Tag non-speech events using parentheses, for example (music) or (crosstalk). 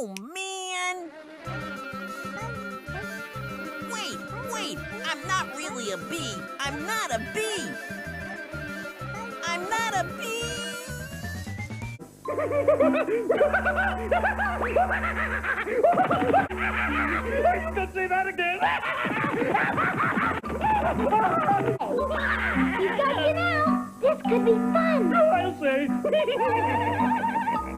Oh, man. Wait, wait. I'm not really a bee. I'm not a bee. I'm not a bee. Don't say that again. You got you now. This could be fun. Oh, I'll say. (laughs)